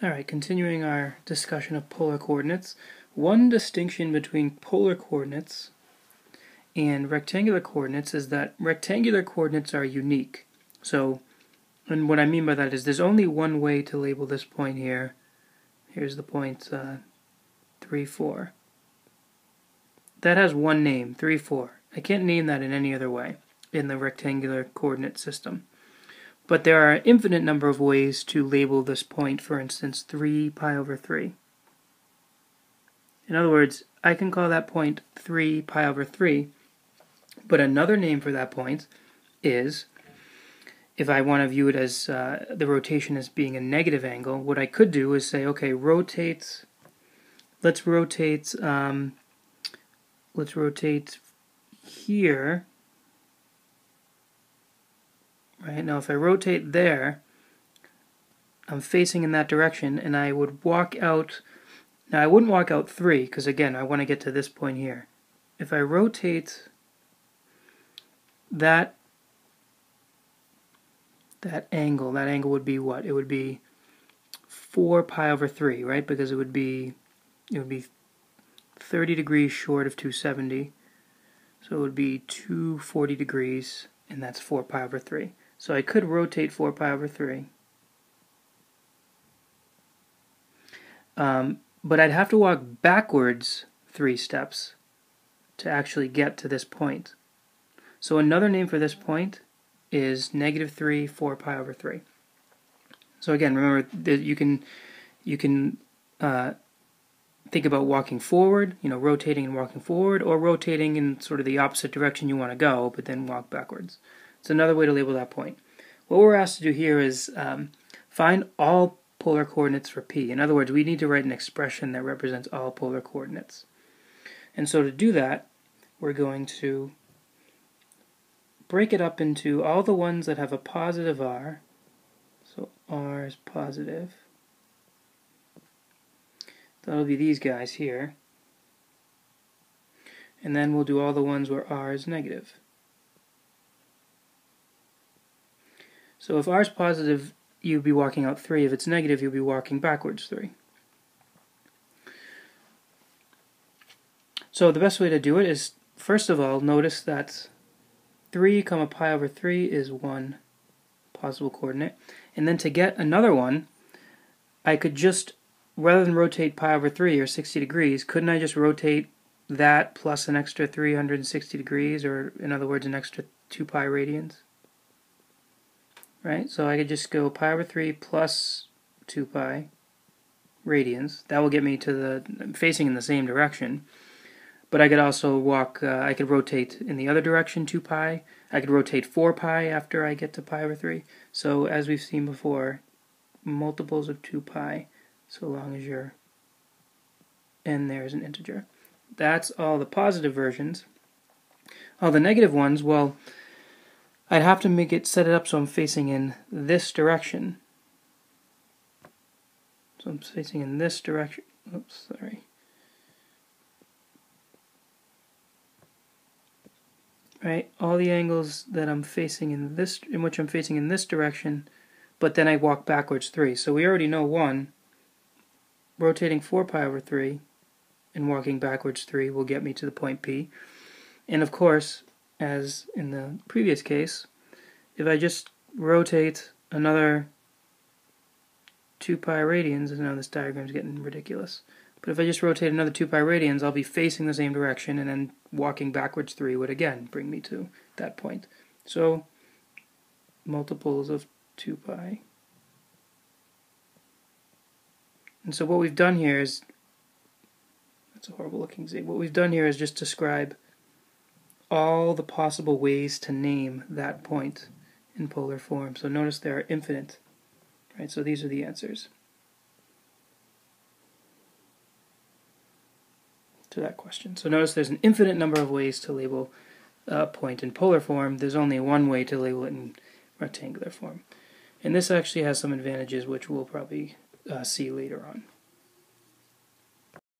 Alright, continuing our discussion of polar coordinates. One distinction between polar coordinates and rectangular coordinates is that rectangular coordinates are unique. So, and what I mean by that is there's only one way to label this point here. Here's the point uh, 3, 4. That has one name, 3, 4. I can't name that in any other way in the rectangular coordinate system. But there are an infinite number of ways to label this point, for instance, 3 pi over 3. In other words, I can call that point 3 pi over 3, but another name for that point is, if I want to view it as uh, the rotation as being a negative angle, what I could do is say, okay, rotate, let's rotate, um, let's rotate here Now if I rotate there, I'm facing in that direction, and I would walk out, now I wouldn't walk out 3, because again, I want to get to this point here. If I rotate that that angle, that angle would be what? It would be 4 pi over 3, right? Because it would be it would be 30 degrees short of 270. So it would be 240 degrees, and that's 4 pi over 3. So I could rotate 4 pi over 3. Um, but I'd have to walk backwards three steps to actually get to this point. So another name for this point is negative 3, 4 pi over 3. So again, remember that you can you can uh, think about walking forward, you know, rotating and walking forward, or rotating in sort of the opposite direction you want to go, but then walk backwards. It's another way to label that point. What we're asked to do here is um, find all polar coordinates for p. In other words, we need to write an expression that represents all polar coordinates. And so to do that, we're going to break it up into all the ones that have a positive r. So r is positive. That'll be these guys here. And then we'll do all the ones where r is negative. So if r is positive, you'd be walking out 3. If it's negative, you'll be walking backwards 3. So the best way to do it is, first of all, notice that 3 comma pi over 3 is one possible coordinate. And then to get another one, I could just, rather than rotate pi over 3 or 60 degrees, couldn't I just rotate that plus an extra 360 degrees, or in other words, an extra 2 pi radians? Right? So I could just go pi over 3 plus 2 pi radians. That will get me to the facing in the same direction. But I could also walk, uh, I could rotate in the other direction 2 pi. I could rotate 4 pi after I get to pi over 3. So as we've seen before, multiples of 2 pi so long as your n there is an integer. That's all the positive versions. All the negative ones, well, I'd have to make it set it up so I'm facing in this direction. So I'm facing in this direction. Oops, sorry. Right, all the angles that I'm facing in this, in which I'm facing in this direction, but then I walk backwards 3. So we already know 1, rotating 4 pi over 3 and walking backwards 3 will get me to the point P. And of course, as in the previous case, if I just rotate another 2 pi radians, and now this diagram is getting ridiculous, but if I just rotate another 2 pi radians, I'll be facing the same direction, and then walking backwards 3 would again bring me to that point. So, multiples of 2 pi. And so what we've done here is, that's a horrible looking Z, what we've done here is just describe all the possible ways to name that point in polar form. So notice there are infinite. Right, so these are the answers to that question. So notice there's an infinite number of ways to label a point in polar form. There's only one way to label it in rectangular form. And this actually has some advantages which we'll probably uh, see later on.